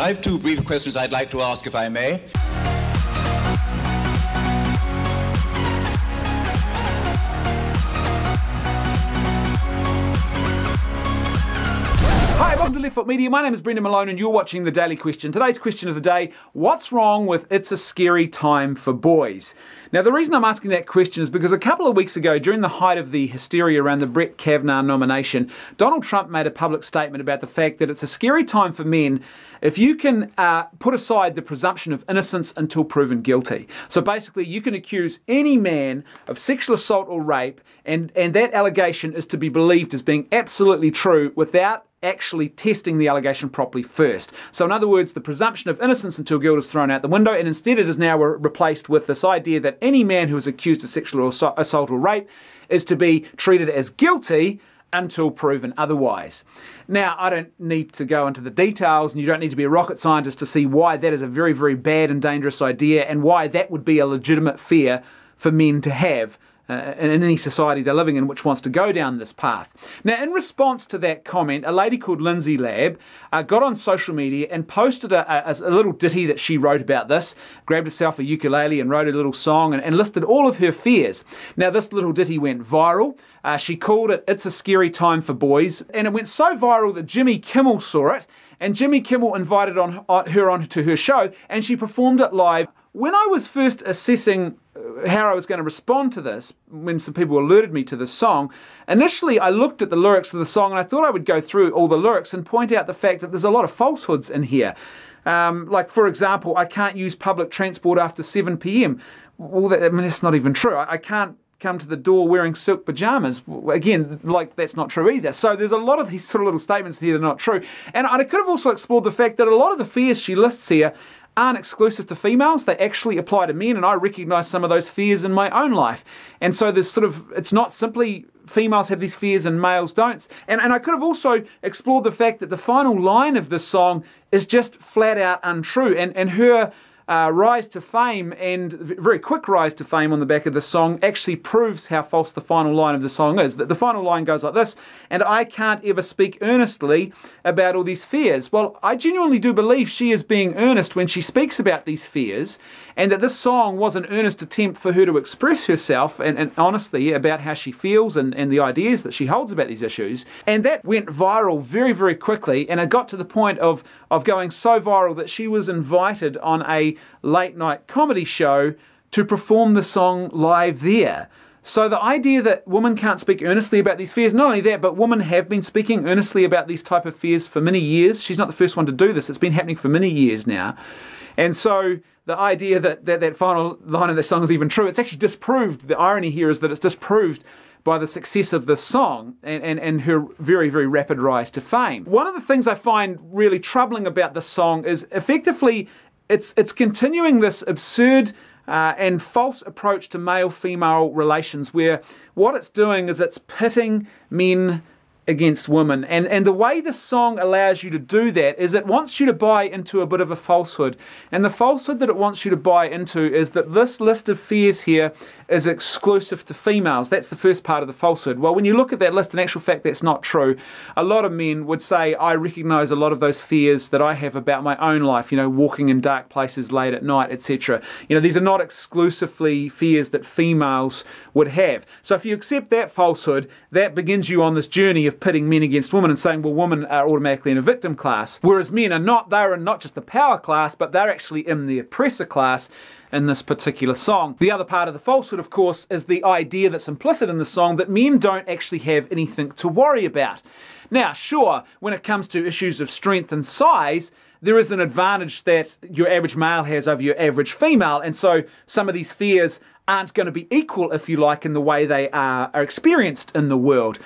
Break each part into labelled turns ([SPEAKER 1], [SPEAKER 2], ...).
[SPEAKER 1] I have two brief questions I'd like to ask, if I may.
[SPEAKER 2] Welcome to Left Foot Media. My name is Brendan Malone and you're watching The Daily Question. Today's question of the day What's wrong with It's a Scary Time for Boys? Now, the reason I'm asking that question is because a couple of weeks ago, during the height of the hysteria around the Brett Kavanaugh nomination, Donald Trump made a public statement about the fact that it's a scary time for men if you can uh, put aside the presumption of innocence until proven guilty. So basically, you can accuse any man of sexual assault or rape, and, and that allegation is to be believed as being absolutely true without actually testing the allegation properly first. So, in other words, the presumption of innocence until guilt is thrown out the window, and instead it is now re- replaced with this idea that any man who is accused of sexual assault or rape is to be treated as guilty until proven otherwise. Now, I don't need to go into the details, and you don't need to be a rocket scientist to see why that is a very, very bad and dangerous idea, and why that would be a legitimate fear for men to have uh, in any society they're living in which wants to go down this path. Now, in response to that comment, a lady called Lynzy Lab uh, got on social media and posted a, a, a, little ditty that she wrote about this, grabbed herself a ukulele and wrote a little song and, and listed all of her fears. Now, this little ditty went viral. Uh, she called it It's a Scary Time for Boys, and it went so viral that Jimmy Kimmel saw it. And Jimmy Kimmel invited on, on her onto her show, and she performed it live. When I was first assessing how I was going to respond to this when some people alerted me to the song. Initially, I looked at the lyrics of the song and I thought I would go through all the lyrics and point out the fact that there's a lot of falsehoods in here. Um, like, for example, I can't use public transport after 7 p.m. Well, that, I mean, that's not even true. I, I can't come to the door wearing silk pajamas. Again, like that's not true either. So there's a lot of these sort of little statements here that are not true. And I could have also explored the fact that a lot of the fears she lists here aren't exclusive to females, they actually apply to men, and I recognize some of those fears in my own life. And so there's sort of, it's not simply females have these fears and males don't. And, and I could have also explored the fact that the final line of this song is just flat out untrue. And, and her uh, rise to fame and very quick rise to fame on the back of the song actually proves how false the final line of the song is. That the final line goes like this, and I can't ever speak earnestly about all these fears. Well, I genuinely do believe she is being earnest when she speaks about these fears, and that this song was an earnest attempt for her to express herself and, and honestly about how she feels and, and the ideas that she holds about these issues. And that went viral very, very quickly, and it got to the point of, of going so viral that she was invited on a late night comedy show to perform the song live there. So the idea that women can't speak earnestly about these fears, not only that, but women have been speaking earnestly about these type of fears for many years. She's not the first one to do this. It's been happening for many years now. And so the idea that that, that final line of the song is even true, it's actually disproved. The irony here is that it's disproved by the success of the song and, and, and her very, very rapid rise to fame. One of the things I find really troubling about the song is effectively it's it's continuing this absurd uh, and false approach to male female relations where what it's doing is it's pitting men against women. And, and the way the song allows you to do that is it wants you to buy into a bit of a falsehood. And the falsehood that it wants you to buy into is that this list of fears here is exclusive to females. That's the first part of the falsehood. Well, when you look at that list, in actual fact, that's not true. A lot of men would say, I recognize a lot of those fears that I have about my own life, you know, walking in dark places late at night, etc. You know, these are not exclusively fears that females would have. So if you accept that falsehood, that begins you on this journey of pitting men against women and saying, well, women are automatically in a victim class, whereas men are not. They're in not just the power class, but they're actually in the oppressor class in this particular song. The other part of the falsehood, of course, is the idea that's implicit in the song that men don't actually have anything to worry about. Now, sure, when it comes to issues of strength and size, there is an advantage that your average male has over your average female, and so some of these fears aren't going to be equal, if you like, in the way they are, are experienced in the world.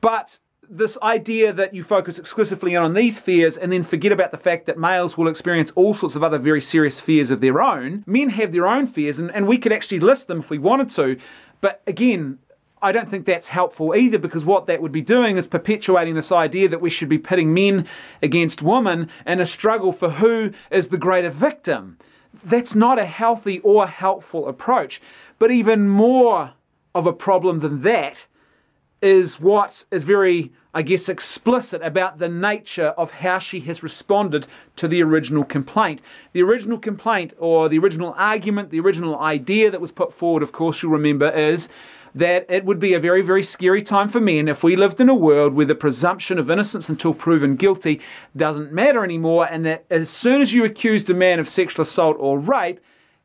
[SPEAKER 2] But this idea that you focus exclusively on these fears and then forget about the fact that males will experience all sorts of other very serious fears of their own. Men have their own fears, and, and we could actually list them if we wanted to. But again, I don't think that's helpful either because what that would be doing is perpetuating this idea that we should be pitting men against women in a struggle for who is the greater victim. That's not a healthy or helpful approach. But even more of a problem than that is what is very, I guess, explicit about the nature of how she has responded to the original complaint. The original complaint, or the original argument, the original idea that was put forward, of course, you'll remember, is that it would be a very, very scary time for men if we lived in a world where the presumption of innocence until proven guilty doesn't matter anymore, and that as soon as you accused a man of sexual assault or rape,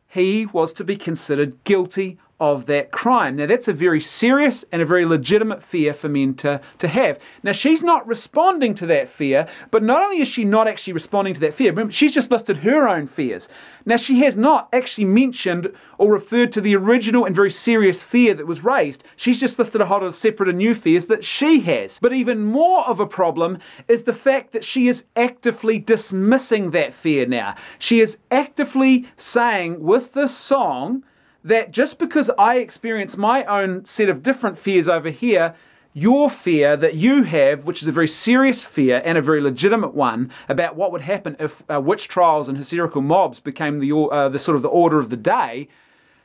[SPEAKER 2] he was to be considered guilty of that crime. Now, that's a very serious and a very legitimate fear for men to, to have. Now, she's not responding to that fear, but not only is she not actually responding to that fear, remember, she's just listed her own fears. Now, she has not actually mentioned or referred to the original and very serious fear that was raised. She's just listed a whole lot of separate and new fears that she has. But even more of a problem is the fact that she is actively dismissing that fear now. She is actively saying with this song, that just because I experience my own set of different fears over here, your fear that you have, which is a very serious fear and a very legitimate one, about what would happen if uh, witch trials and hysterical mobs became the, uh, the sort of the order of the day,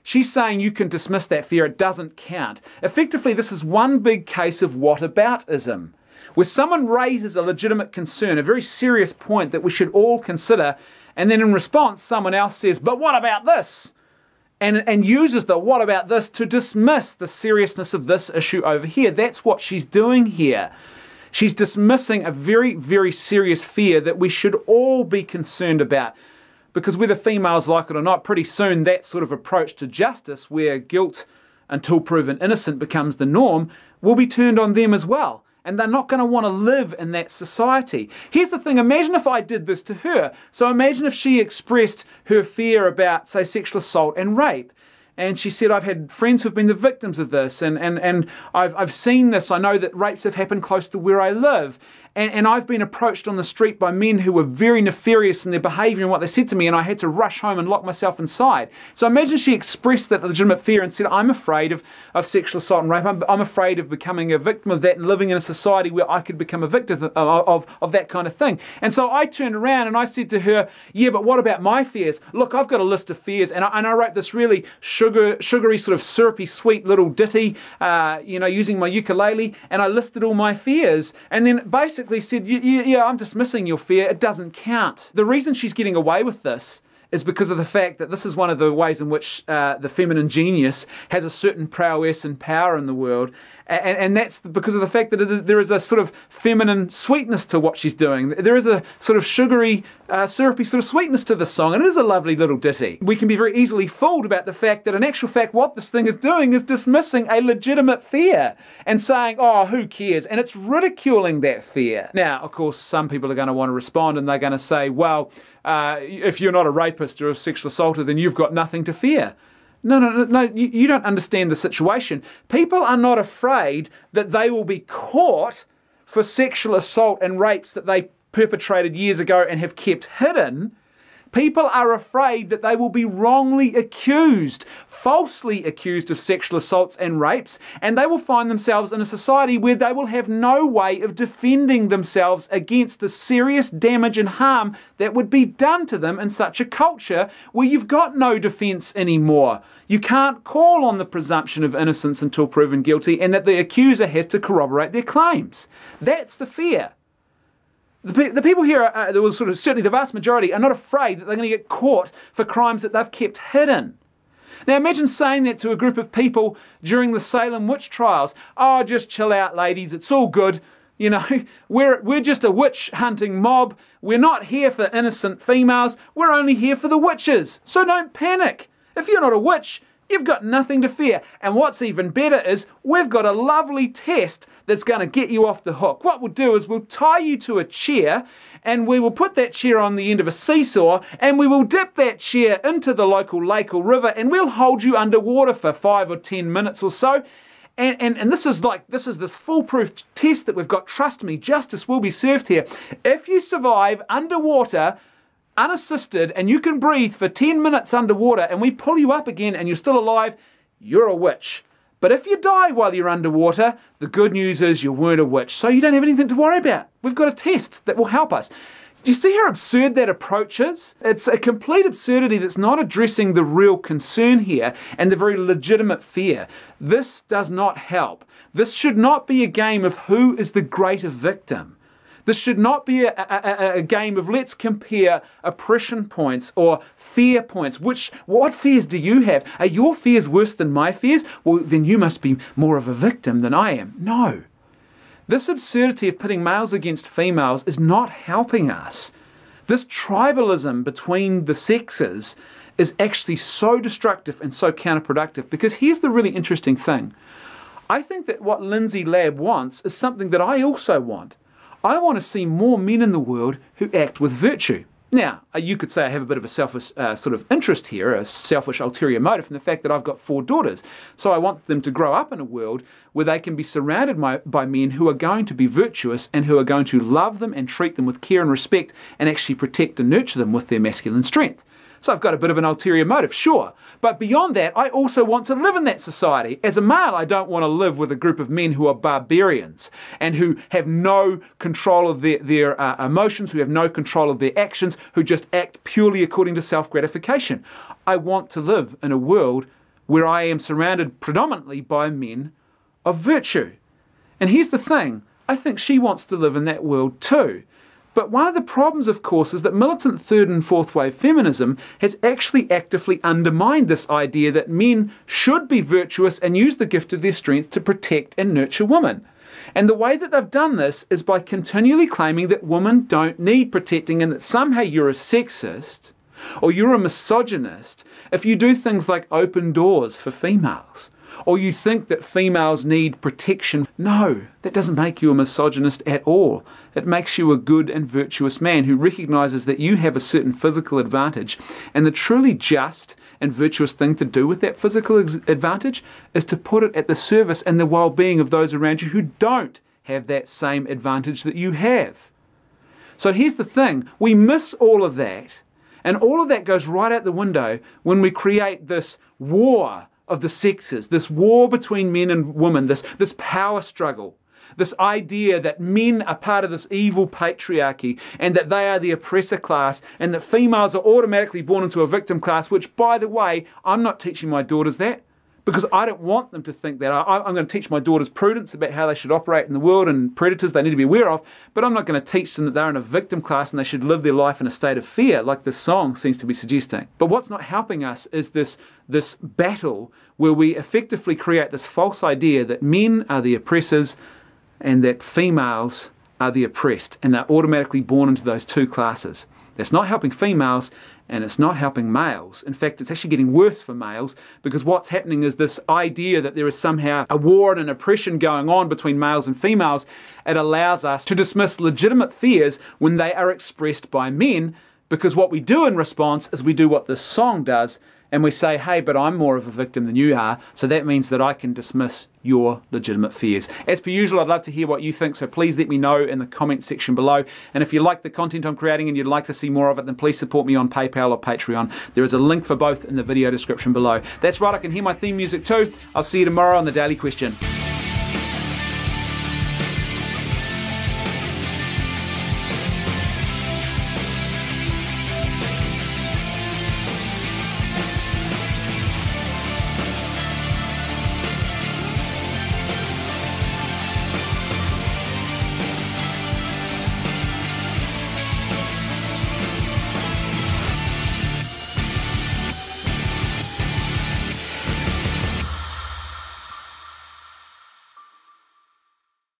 [SPEAKER 2] she's saying you can dismiss that fear, it doesn't count. Effectively, this is one big case of whataboutism, where someone raises a legitimate concern, a very serious point that we should all consider, and then in response, someone else says, but what about this? And, and uses the what about this to dismiss the seriousness of this issue over here. That's what she's doing here. She's dismissing a very, very serious fear that we should all be concerned about. Because whether females like it or not, pretty soon that sort of approach to justice, where guilt until proven innocent becomes the norm, will be turned on them as well and they're not going to want to live in that society. Here's the thing imagine if I did this to her. So imagine if she expressed her fear about, say, sexual assault and rape. And she said, I've had friends who've been the victims of this, and, and, and I've, I've seen this. I know that rapes have happened close to where I live. And, and I've been approached on the street by men who were very nefarious in their behaviour and what they said to me, and I had to rush home and lock myself inside. So imagine she expressed that legitimate fear and said, I'm afraid of, of sexual assault and rape. I'm, I'm afraid of becoming a victim of that and living in a society where I could become a victim of, of, of that kind of thing. And so I turned around and I said to her, Yeah, but what about my fears? Look, I've got a list of fears, and I, and I wrote this really sugar, sugary, sort of syrupy, sweet little ditty, uh, you know, using my ukulele, and I listed all my fears. And then basically, basically said, Yeah, I'm dismissing your fear. It doesn't count. The reason she's getting away with this is because of the fact that this is one of the ways in which uh, the feminine genius has a certain prowess and power in the world. And, and that's because of the fact that there is a sort of feminine sweetness to what she's doing. There is a sort of sugary, uh, syrupy sort of sweetness to the song, and it is a lovely little ditty. We can be very easily fooled about the fact that, in actual fact, what this thing is doing is dismissing a legitimate fear and saying, oh, who cares? And it's ridiculing that fear. Now, of course, some people are going to want to respond and they're going to say, well, uh, if you're not a rapist or a sexual assaulter, then you've got nothing to fear. No, no, no, no, you, you don't understand the situation. People are not afraid that they will be caught for sexual assault and rapes that they perpetrated years ago and have kept hidden. People are afraid that they will be wrongly accused, falsely accused of sexual assaults and rapes, and they will find themselves in a society where they will have no way of defending themselves against the serious damage and harm that would be done to them in such a culture where you've got no defense anymore. You can't call on the presumption of innocence until proven guilty, and that the accuser has to corroborate their claims. That's the fear. The, the people here, are, uh, sort of certainly the vast majority, are not afraid that they're going to get caught for crimes that they've kept hidden. Now imagine saying that to a group of people during the Salem witch trials. Oh, just chill out, ladies. It's all good. You know, we're, we're just a witch hunting mob. We're not here for innocent females. We're only here for the witches. So don't panic. If you're not a witch, You've got nothing to fear. And what's even better is we've got a lovely test that's going to get you off the hook. What we'll do is we'll tie you to a chair and we will put that chair on the end of a seesaw and we will dip that chair into the local lake or river and we'll hold you underwater for five or ten minutes or so. And, and, and this is like, this is this foolproof test that we've got. Trust me, justice will be served here. If you survive underwater unassisted and you can breathe for 10 minutes underwater and we pull you up again and you're still alive, you're a witch. But if you die while you're underwater, the good news is you weren't a witch, so you don't have anything to worry about. We've got a test that will help us. Do you see how absurd that approach is? It's a complete absurdity that's not addressing the real concern here and the very legitimate fear. This does not help. This should not be a game of who is the greater victim. This should not be a, a, a, game of let's compare oppression points or fear points. Which what fears do you have? Are your fears worse than my fears? Well, then you must be more of a victim than I am. No. This absurdity of pitting males against females is not helping us. This tribalism between the sexes is actually so destructive and so counterproductive because here's the really interesting thing. I think that what Lynzy Lab wants is something that I also want. I want to see more men in the world who act with virtue. Now, uh, you could say I have a bit of a selfish uh, sort of interest here, a selfish ulterior motive in the fact that I've got four daughters. So I want them to grow up in a world where they can be surrounded by, by men who are going to be virtuous and who are going to love them and treat them with care and respect and actually protect and nurture them with their masculine strength. So I've got a bit of an ulterior motive, sure. But beyond that, I also want to live in that society. As a male, I don't want to live with a group of men who are barbarians and who have no control of their, their uh, emotions, who have no control of their actions, who just act purely according to self gratification. I want to live in a world where I am surrounded predominantly by men of virtue. And here's the thing I think she wants to live in that world too. But one of the problems, of course, is that militant third and fourth wave feminism has actually actively undermined this idea that men should be virtuous and use the gift of their strength to protect and nurture women. And the way that they've done this is by continually claiming that women don't need protecting and that somehow you're a sexist or you're a misogynist if you do things like open doors for females or you think that females need protection. No, that doesn't make you a misogynist at all. It makes you a good and virtuous man who recognizes that you have a certain physical advantage. And the truly just and virtuous thing to do with that physical advantage is to put it at the service and the well being of those around you who don't have that same advantage that you have. So here's the thing we miss all of that. And all of that goes right out the window when we create this war of the sexes, this war between men and women, this, this power struggle, this idea that men are part of this evil patriarchy and that they are the oppressor class and that females are automatically born into a victim class, which, by the way, I'm not teaching my daughters that because I don't want them to think that. I, am going to teach my daughters prudence about how they should operate in the world and predators they need to be aware of, but I'm not going to teach them that they're in a victim class and they should live their life in a state of fear, like this song seems to be suggesting. But what's not helping us is this, this battle where we effectively create this false idea that men are the oppressors and that females are the oppressed, and they're automatically born into those two classes. That's not helping females, and it's not helping males. In fact, it's actually getting worse for males because what's happening is this idea that there is somehow a war and an oppression going on between males and females. It allows us to dismiss legitimate fears when they are expressed by men because what we do in response is we do what this song does and we say, hey, but I'm more of a victim than you are, so that means that I can dismiss your legitimate fears. As per usual, I'd love to hear what you think, so please let me know in the comment section below. And if you like the content I'm creating and you'd like to see more of it, then please support me on PayPal or Patreon. There is a link for both in the video description below. That's right, I can hear my theme music too. I'll see you tomorrow on The Daily Question.